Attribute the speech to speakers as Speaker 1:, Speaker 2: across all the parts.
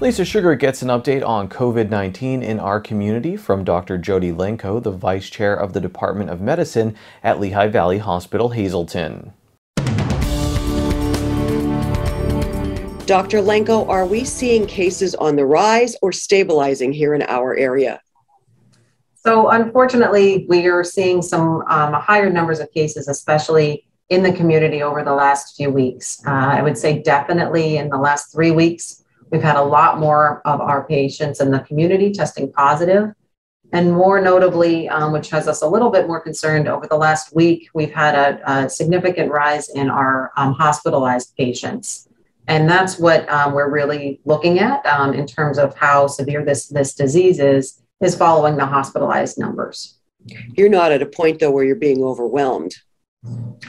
Speaker 1: Lisa Sugar gets an update on COVID 19 in our community from Dr. Jody Lenko, the Vice Chair of the Department of Medicine at Lehigh Valley Hospital, Hazleton.
Speaker 2: Dr. Lenko, are we seeing cases on the rise or stabilizing here in our area?
Speaker 3: So, unfortunately, we are seeing some um, higher numbers of cases, especially in the community over the last few weeks. Uh, I would say definitely in the last three weeks, we've had a lot more of our patients in the community testing positive. And more notably, um, which has us a little bit more concerned, over the last week, we've had a, a significant rise in our um, hospitalized patients. And that's what um, we're really looking at um, in terms of how severe this, this disease is, is following the hospitalized numbers.
Speaker 2: You're not at a point, though, where you're being overwhelmed.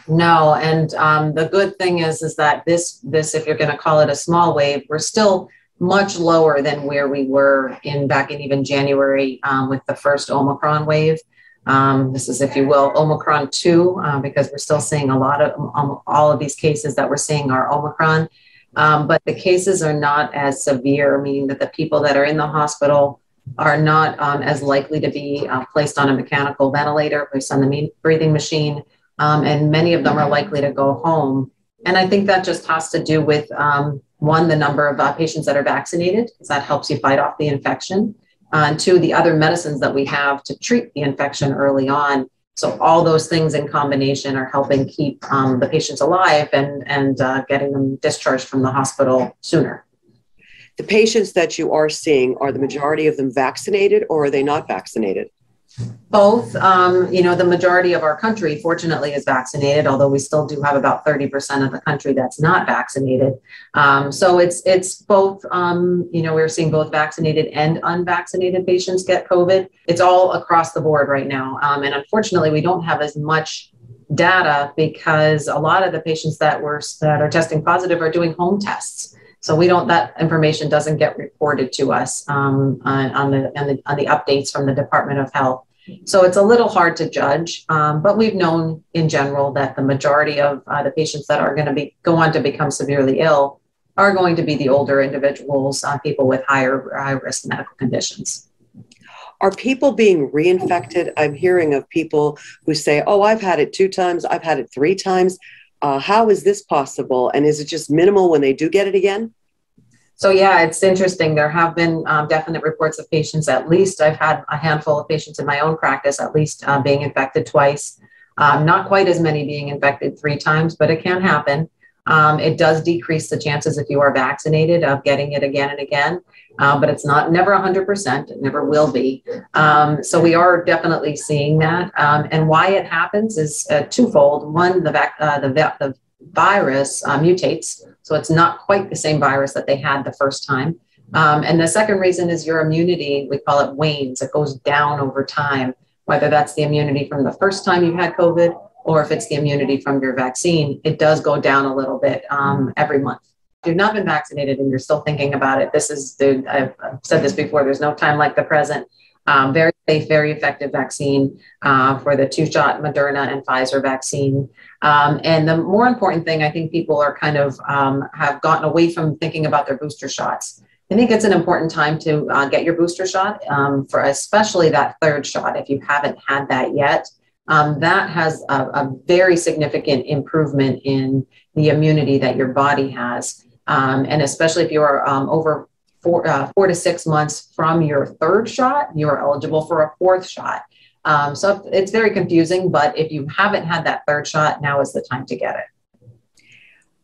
Speaker 3: No, and um, the good thing is is that this this if you're going to call it a small wave, we're still much lower than where we were in back in even January um, with the first Omicron wave. Um, this is, if you will, Omicron two, uh, because we're still seeing a lot of um, all of these cases that we're seeing are Omicron. Um, but the cases are not as severe, meaning that the people that are in the hospital are not um, as likely to be uh, placed on a mechanical ventilator, placed on the breathing machine um, and many of them are likely to go home. And I think that just has to do with um, one, the number of uh, patients that are vaccinated, because that helps you fight off the infection. Uh, and two, the other medicines that we have to treat the infection early on. So all those things in combination are helping keep um, the patients alive and and uh, getting them discharged from the hospital sooner.
Speaker 2: The patients that you are seeing are the majority of them vaccinated, or are they not vaccinated?
Speaker 3: Both, um, you know, the majority of our country, fortunately, is vaccinated. Although we still do have about thirty percent of the country that's not vaccinated. Um, so it's it's both. Um, you know, we're seeing both vaccinated and unvaccinated patients get COVID. It's all across the board right now, um, and unfortunately, we don't have as much data because a lot of the patients that were that are testing positive are doing home tests. So we don't that information doesn't get reported to us um, on, on, the, on, the, on the updates from the Department of Health. So it's a little hard to judge, um, but we've known in general that the majority of uh, the patients that are going to be go on to become severely ill are going to be the older individuals, uh, people with higher high risk medical conditions.
Speaker 2: Are people being reinfected? I'm hearing of people who say, "Oh, I've had it two times. I've had it three times." Uh, how is this possible? And is it just minimal when they do get it again?
Speaker 3: So yeah, it's interesting. There have been um, definite reports of patients. At least I've had a handful of patients in my own practice, at least uh, being infected twice. Um, not quite as many being infected three times, but it can happen. Um, it does decrease the chances if you are vaccinated of getting it again and again, uh, but it's not never 100%. It never will be. Um, so we are definitely seeing that. Um, and why it happens is uh, twofold. One, the, vac- uh, the, the virus uh, mutates, so it's not quite the same virus that they had the first time. Um, and the second reason is your immunity, we call it wanes, it goes down over time, whether that's the immunity from the first time you had COVID or if it's the immunity from your vaccine, it does go down a little bit um, every month. If you've not been vaccinated and you're still thinking about it, this is I've said this before, there's no time like the present. Um, very safe, very effective vaccine uh, for the two shot Moderna and Pfizer vaccine. Um, and the more important thing, I think people are kind of um, have gotten away from thinking about their booster shots. I think it's an important time to uh, get your booster shot um, for especially that third shot if you haven't had that yet um, that has a, a, very significant improvement in the immunity that your body has. Um, and especially if you're um, over four, uh, four to six months from your third shot, you're eligible for a fourth shot. Um, so it's very confusing, but if you haven't had that third shot, now is the time to get it.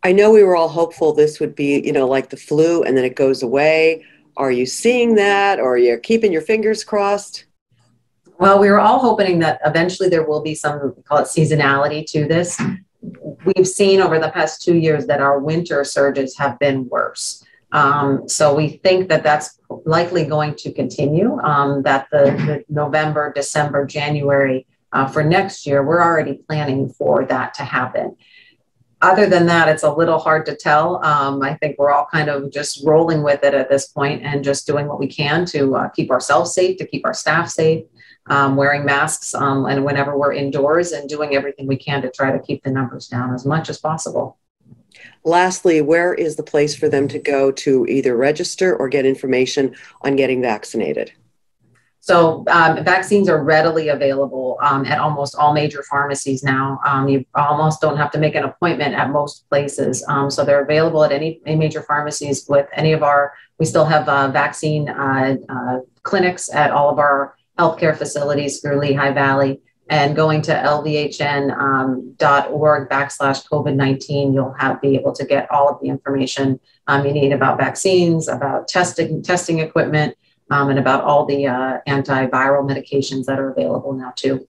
Speaker 2: I know we were all hopeful this would be, you know, like the flu and then it goes away. Are you seeing that or are you keeping your fingers crossed?
Speaker 3: Well, we were all hoping that eventually there will be some, we call it seasonality to this. We've seen over the past two years that our winter surges have been worse. Um, so we think that that's likely going to continue, um, that the, the, November, December, January uh, for next year, we're already planning for that to happen. Other than that, it's a little hard to tell. Um, I think we're all kind of just rolling with it at this point and just doing what we can to uh, keep ourselves safe, to keep our staff safe, um, wearing masks um, and whenever we're indoors and doing everything we can to try to keep the numbers down as much as possible.
Speaker 2: Lastly, where is the place for them to go to either register or get information on getting vaccinated?
Speaker 3: So um, vaccines are readily available um, at almost all major pharmacies now. Um, you almost don't have to make an appointment at most places. Um, so they're available at any, any, major pharmacies with any of our, we still have uh, vaccine uh, uh, clinics at all of our healthcare facilities through Lehigh Valley. And going to lvhn.org um, backslash COVID 19, you'll have be able to get all of the information um, you need about vaccines, about testing, testing equipment, um, and about all the uh, antiviral medications that are available now, too.